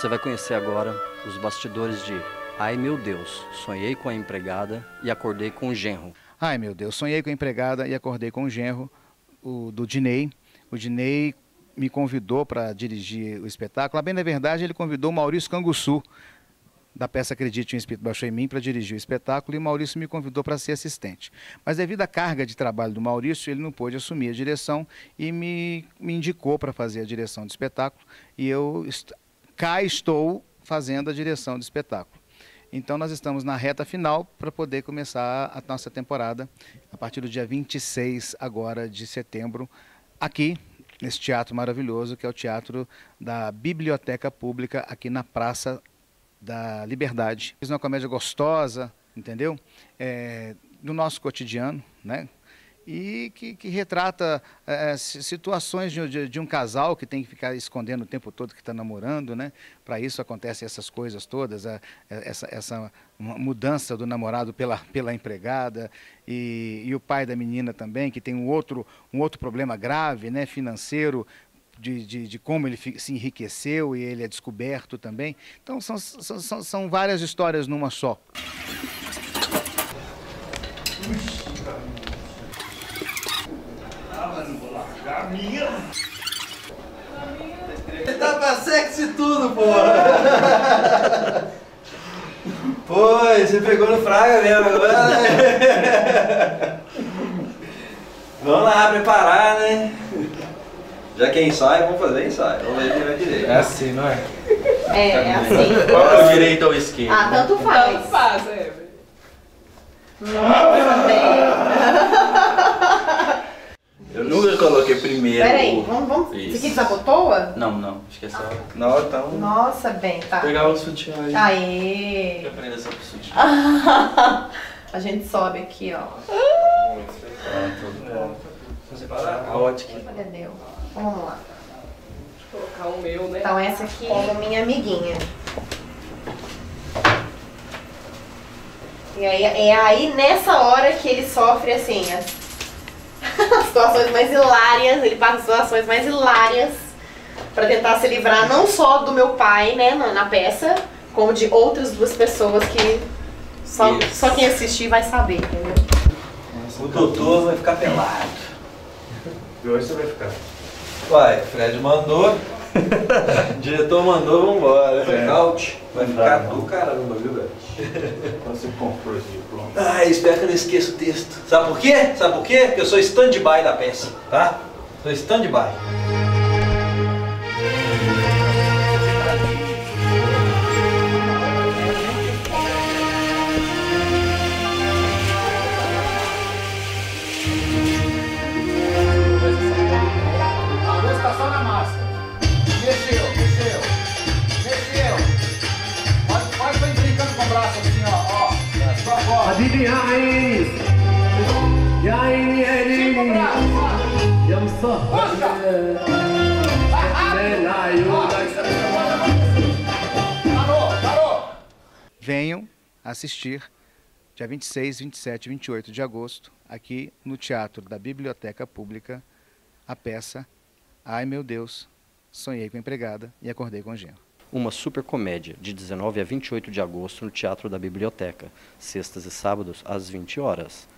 Você vai conhecer agora os bastidores de Ai meu Deus, sonhei com a empregada e acordei com o genro. Ai meu Deus, sonhei com a empregada e acordei com o genro o, do Dinei. O Dinei me convidou para dirigir o espetáculo. Bem na verdade, ele convidou o Maurício Canguçu, da peça Acredite, um Espírito Baixou em Mim, para dirigir o espetáculo, e o Maurício me convidou para ser assistente. Mas devido à carga de trabalho do Maurício, ele não pôde assumir a direção e me, me indicou para fazer a direção do espetáculo, e eu cá estou fazendo a direção do espetáculo. Então nós estamos na reta final para poder começar a nossa temporada a partir do dia 26 agora de setembro aqui nesse teatro maravilhoso que é o Teatro da Biblioteca Pública aqui na Praça da Liberdade. Fiz uma comédia gostosa, entendeu? É, do nosso cotidiano, né? E que, que retrata é, situações de, de, de, um casal que tem que ficar escondendo o tempo todo que está namorando, né? Para isso acontecem essas coisas todas, a, essa, essa mudança do namorado pela, pela empregada e, e o pai da menina também que tem um outro, um outro problema grave, né? Financeiro de, de, de, como ele se enriqueceu e ele é descoberto também. Então são, são, são várias histórias numa só. Minha. Ele tá pra sexy tudo, porra. Pô, você pegou no fraga mesmo agora, né? Vamos lá, preparar, né? Já que é ensaio, vamos fazer ensaio. Vamos ver quem vai direito. É assim, não é? É, é assim. Qual é o direito ou esquerdo? Ah, tanto faz. Tanto faz, é. Nossa, bem. Primeiro. Peraí, vamos, vamos. Isso aqui desabotoa? Não, não, acho que é só. Não, então. Nossa, bem, tá. Pegar o sutiã aí. Aê! Aprenda só pro sutiã. A gente sobe aqui, ó. Pronto. Você parar? A ótica. Olha, deu. Vamos lá. Vou colocar o meu, né? Então essa aqui é minha amiguinha. E aí, é aí nessa hora que ele sofre assim, as situações mais hilárias, ele passa situações mais hilárias para tentar se livrar não só do meu pai, né, na, na peça, como de outras duas pessoas que só, só quem assistir vai saber, entendeu? O doutor vai ficar pelado. E hoje você vai ficar. Uai, Fred mandou. o diretor mandou, vambora. Blackout. Vai ficar do caramba, viu, velho? Você comprou esse diploma. Ah, espero que eu não esqueça o texto. Sabe por quê? Sabe por quê? Porque eu sou stand-by da peça, tá? Sou stand-by. حبيبي يا عيني يا عيني يا ليلي يا مسهر Venham assistir dia 26, 27 e 28 de agosto, aqui no Teatro da Biblioteca Pública, a peça Ai meu Deus, sonhei com a empregada e acordei com o genro uma super comédia de 19 a 28 de agosto no Teatro da Biblioteca, sextas e sábados às 20 horas.